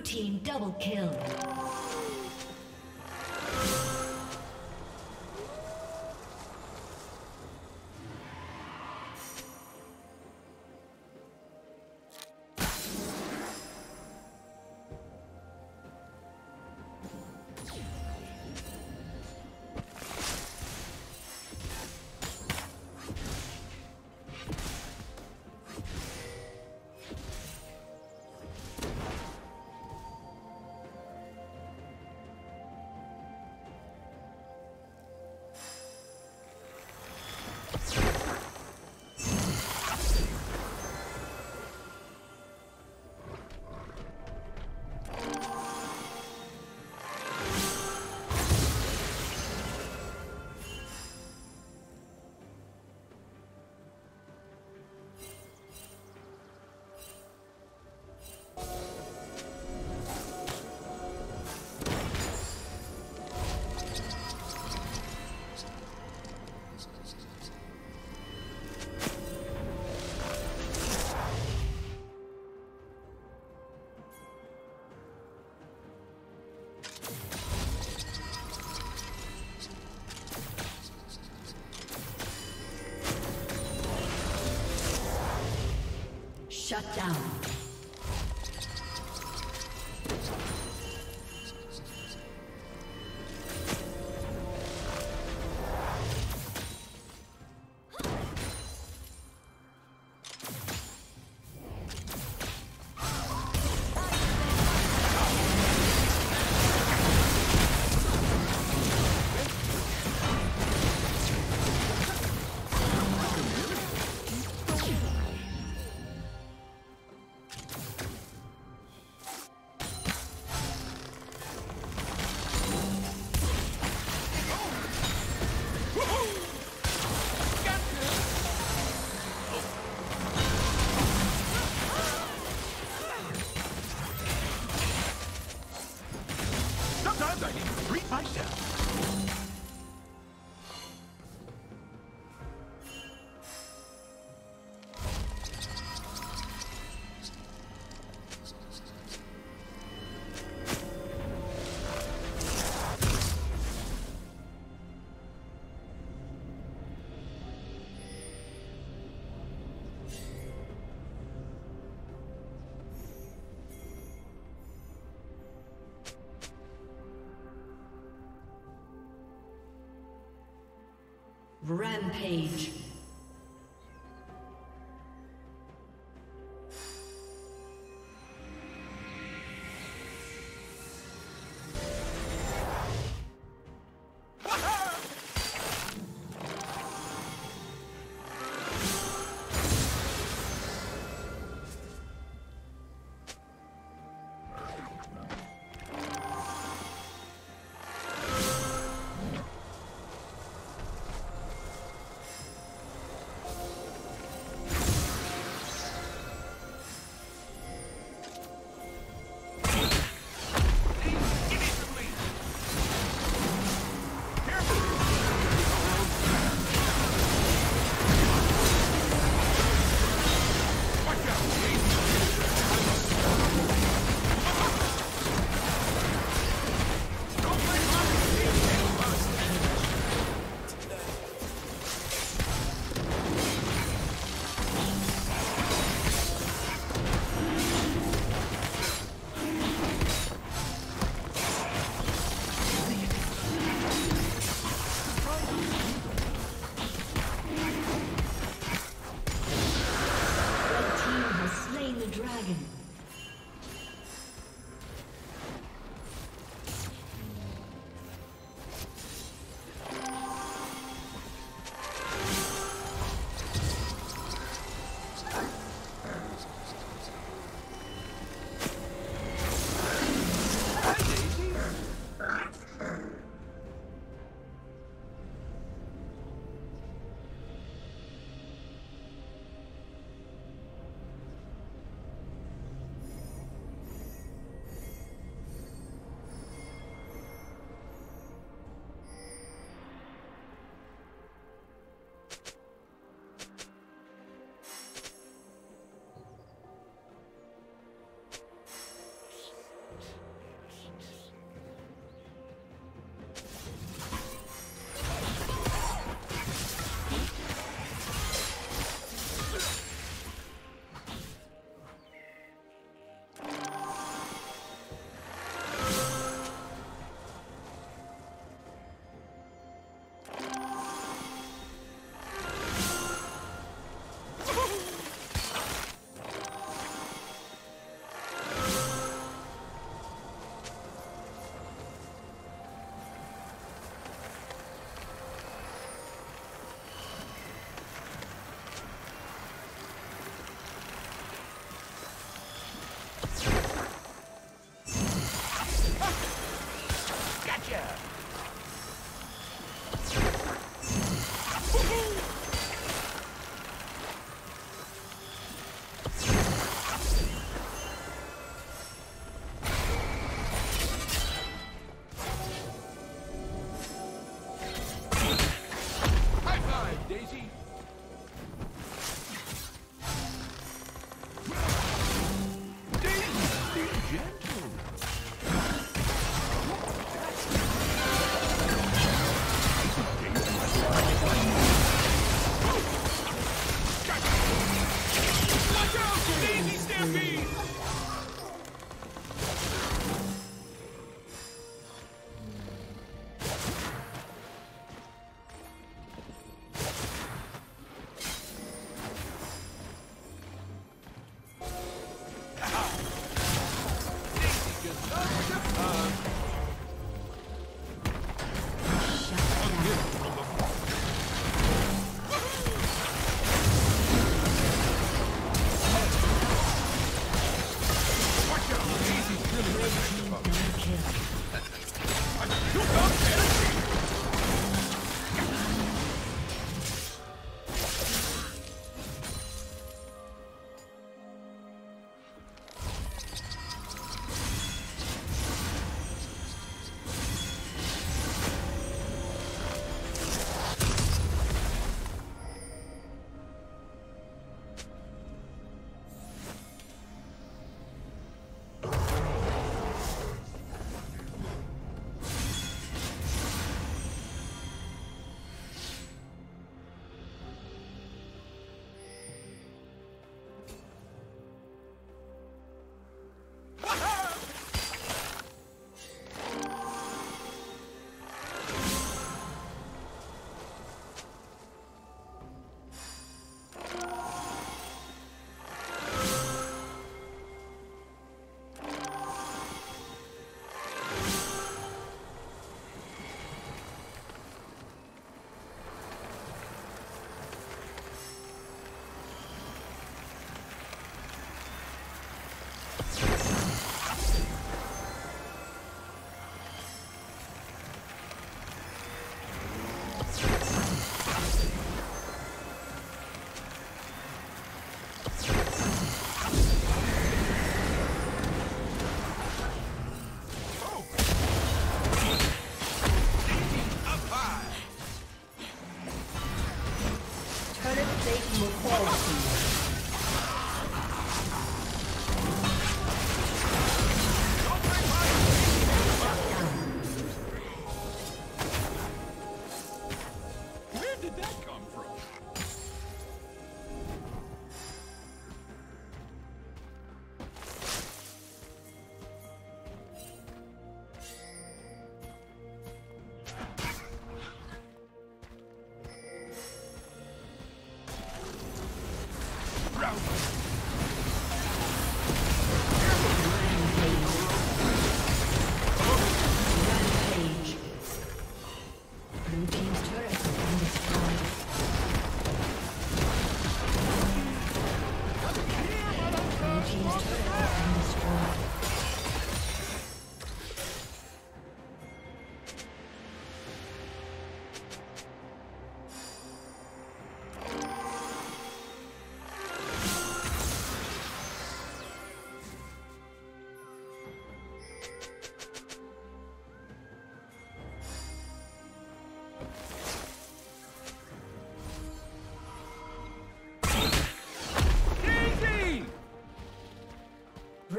team double kill. Shut down. Rampage. Satan will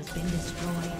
Has been destroyed.